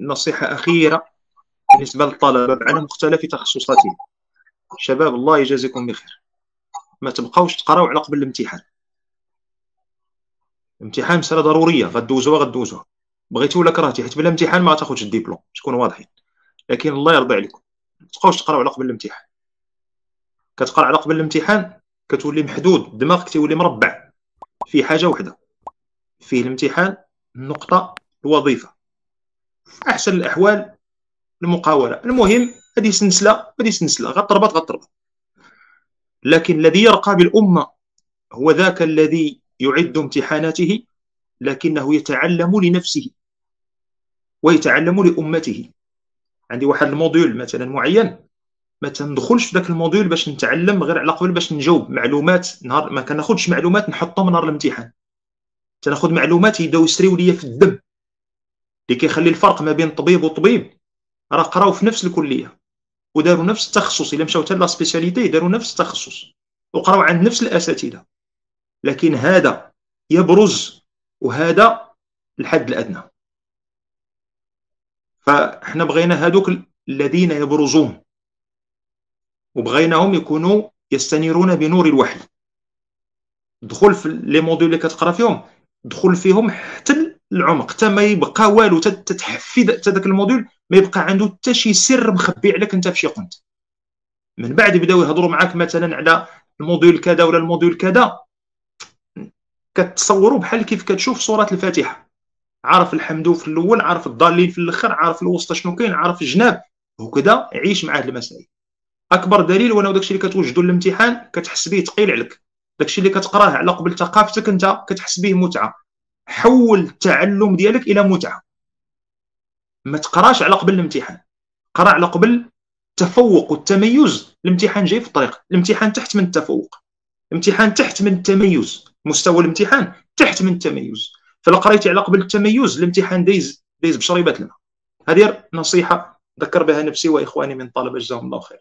نصيحة أخيرة بالنسبة للطلبة على مختلف تخصصاتهم. شباب الله يجازيكم بخير. ما تبقاوش تقراو على قبل الامتحان. الامتحان مسألة ضرورية غدوزوها غدوزوها. بغيتي ولا كرهتي حيت بلا امتحان ما تاخذش الدبلوم تكونوا واضحين. لكن الله يرضي عليكم. ما تبقاوش تقراو على قبل الامتحان. كتقرا على قبل الامتحان كتولي محدود دماغك تيولي مربع. في حاجة وحدة. فيه الامتحان النقطه الوظيفه في أحسن الأحوال المقاولة. المهم هذه سلسلة هذه سلسلة. غتربط غتربط لكن الذي يرقى بالأمة هو ذاك الذي يعد امتحاناته لكنه يتعلم لنفسه ويتعلم لأمته. عندي واحد ال module مثلا معين ما تندخلش في ذاك ال module باش نتعلم غير على قبل باش نجاوب معلومات نهار ما كناخذش معلومات نحطهم نهار الامتحان. تناخذ معلومات يبداو يسريو ليا في الدم. اللي كيخلي الفرق ما بين طبيب وطبيب. راه قراو في نفس الكلية وداروا نفس التخصص إلا مشاو حتى la spécialité داروا نفس التخصص وقراو عند نفس الأساتذة. لكن هذا يبرز وهذا الحد الأدنى. فإحنا بغينا هذوك الذين يبرزون وبغيناهم يكونوا يستنيرون بنور الوحي. دخل في لي موديل اللي كتقرا فيهم دخل فيهم حتى العمق. حتى ما يبقى والو تتحفظ حتى ذاك الموديل ما يبقى عنده حتى شي سر مخبي عليك انت في شي قنت. من بعد يبداو يهضروا معاك مثلا على الموديل كذا ولا الموديل كذا كتصوروا بحال كيف كتشوف سوره الفاتحة. عارف الحمد في الأول عارف الضالين في الأخر عارف الوسطى شنو كاين عارف الجناب. وكذا عيش مع هذه المسائل. أكبر دليل هو داكشي اللي كتوجدو للامتحان كتحس به ثقيل عليك. داكشي اللي كتقراه على قبل ثقافتك أنت كتحس به متعة. حول التعلم ديالك إلى متعه ما تقراش على قبل الامتحان. قرا على قبل التفوق والتميز. الامتحان جاي في الطريق. الامتحان تحت من التفوق. الامتحان تحت من التميز. مستوى الامتحان تحت من التميز. فلا قريتي على قبل التميز الامتحان دايز دايز بشريبة الماء. هذه نصيحة ذكر بها نفسي وإخواني من طلبه جزاهم الله خير.